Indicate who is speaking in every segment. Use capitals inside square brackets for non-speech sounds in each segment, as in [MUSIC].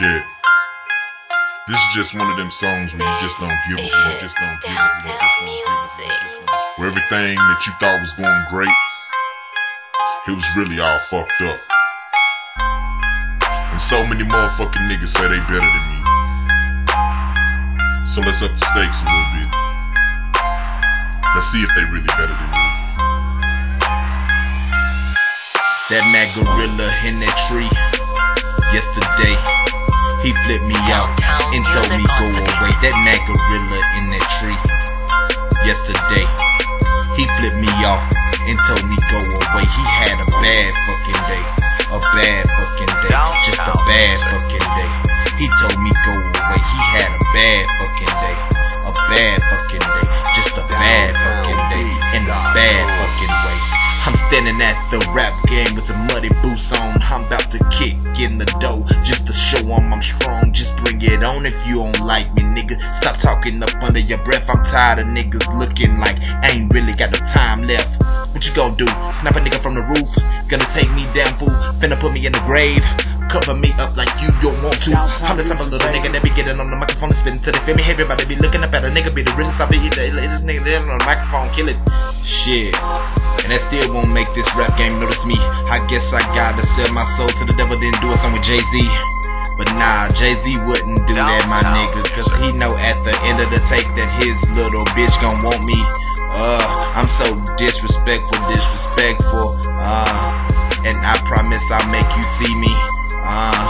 Speaker 1: Shit. This is just one of them songs where you just don't give a fuck. Just don't give a fuck. Where everything that you thought was going great, it was really all fucked up. And so many motherfucking niggas say they better than me. So let's up the stakes a little bit. Let's see if they really better than me.
Speaker 2: That mad gorilla in that tree yesterday. He flipped me out and told me go away. That mad gorilla in that tree yesterday. He flipped me off and told me go away. He had a bad fucking day. A bad fucking day. Just a bad fucking day. He told me go away. He had a bad fucking day. A bad fucking day. Just a bad fucking day. In a bad fucking way. I'm standing at the rap game with some muddy boots on. I'm about to kick in the dough just to show I'm it on if you don't like me, nigga. Stop talking up under your breath. I'm tired of niggas looking like I ain't really got no time left. What you gonna do? Snap a nigga from the roof? Gonna take me down, fool? Finna put me in the grave. Cover me up like you don't want to. I'm the type of little nigga that be getting on the microphone and spitting till they feel me. Everybody be looking up at a nigga, be the realest. I be the latest nigga there on the microphone, kill it. Shit. And that still won't make this rap game notice me. I guess I gotta sell my soul to the devil, then do a song with Jay Z. But nah, Jay Z wouldn't do that, my nigga. Cause he know at the end of the take that his little bitch gon' want me. Uh, I'm so disrespectful, disrespectful. Uh, and I promise I'll make you see me. Uh,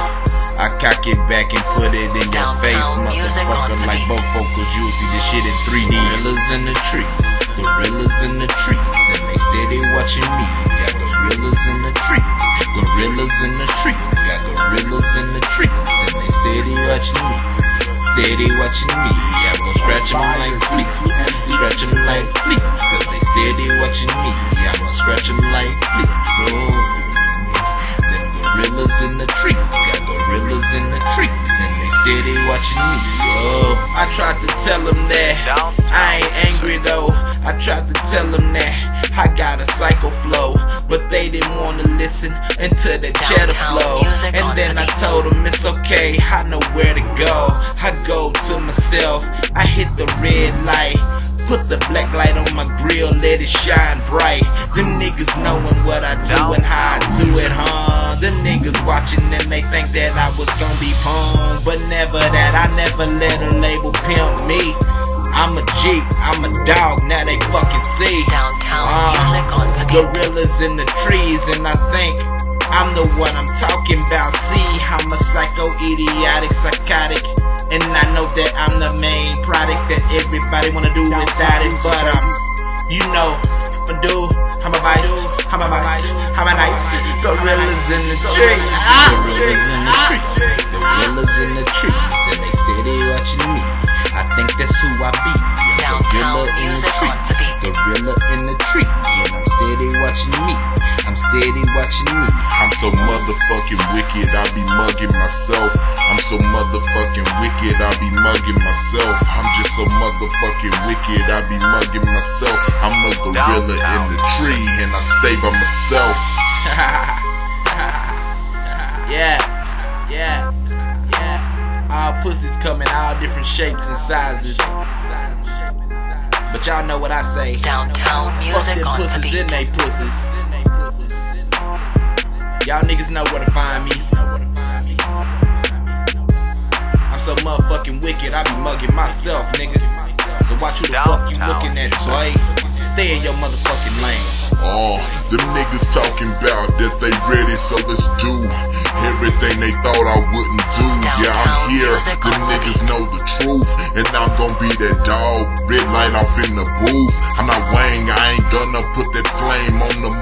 Speaker 2: I cock it back and put it in your face, motherfucker. Like both vocals, you'll see this shit in 3D. Gorillas in the trees, gorillas in the trees, and they steady watching me. Got gorillas in the trees, gorillas in the trees, got gorillas in the trees, and they steady watching me. Steady watching me. I'm gonna scratch them like fleas, scratch them like fleas, cause they steady watching me. I'm gonna scratch them like fleas. Oh. Them gorillas in the tree, got gorillas in the trees, and they steady watching me. Oh, I tried to tell them that I ain't angry though. I tried to tell them that I got a psycho listen until the cheddar
Speaker 3: Downtown
Speaker 2: flow. And then
Speaker 3: the
Speaker 2: I
Speaker 3: beat.
Speaker 2: told them it's okay, I know where to go. I go to myself, I hit the red light. Put the black light on my grill, let it shine bright. Them niggas knowing what I do and how I do it, huh? Them niggas watching and they think that I was gonna be punk. But never that, I never let a label pimp me. I'm a G, I'm a dog, now they fucking see. Gorillas in the trees, and I think I'm the one I'm talking about. See, I'm a psycho, idiotic, psychotic. And I know that I'm the main product that everybody wanna do without it. But um, you know, I'm a dude, I'm a vice, I'm a vice, I'm a nice. Gorillas in the trees, gorillas in the trees, gorillas in the trees, and they steady watching me. I think that's who I be. Gorilla in the tree,
Speaker 3: on the beat.
Speaker 2: gorilla in the tree, watching me. I'm
Speaker 1: so motherfucking wicked, I be mugging myself. I'm so motherfucking wicked, I be mugging myself. I'm just so motherfucking wicked, I be mugging myself. I'm a gorilla in the tree, and I stay by myself. [LAUGHS]
Speaker 2: yeah, yeah, yeah. All pussies come in all different shapes and sizes. But y'all know what I say.
Speaker 3: Downtown
Speaker 2: Fuck
Speaker 3: music
Speaker 2: them
Speaker 3: on the
Speaker 2: pussies in they pussies. Y'all niggas know where to find me. I'm so motherfucking wicked, I be mugging myself, nigga. So watch who the fuck you looking at, boy. Stay in your motherfucking lane.
Speaker 1: Oh, them niggas talking about that they ready, so let's do everything they thought I wouldn't do. Yeah, I'm here. Them niggas know the truth, and I'm gonna be that dog. Red light off in the booth. I'm not Wang, I ain't gonna put that flame on the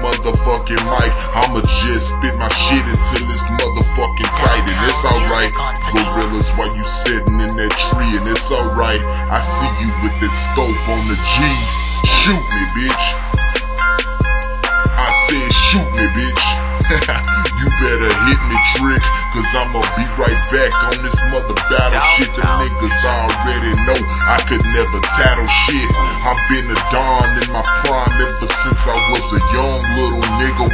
Speaker 1: motherfucking mic. I'ma just spit my shit until it's motherfucking tight, and it's alright. Gorillas, why you sitting in that tree, and it's alright. I see you with that scope on the G. Shoot me, bitch. I said shoot me, bitch. [LAUGHS] you better hit me, trick, cause I'ma be right back on this mother battle shit. The niggas already know I could never tattle shit. I've been a don in my prime ever since I was a young little nigga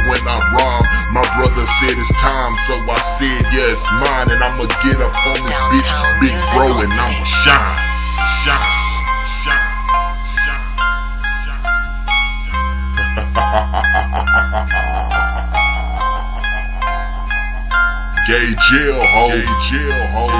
Speaker 1: said it's time, so I said, yeah, it's mine, and I'ma get up on this bitch, big bro, and I'ma shine, shine. [LAUGHS] Gay jail ho, ho, jail ho.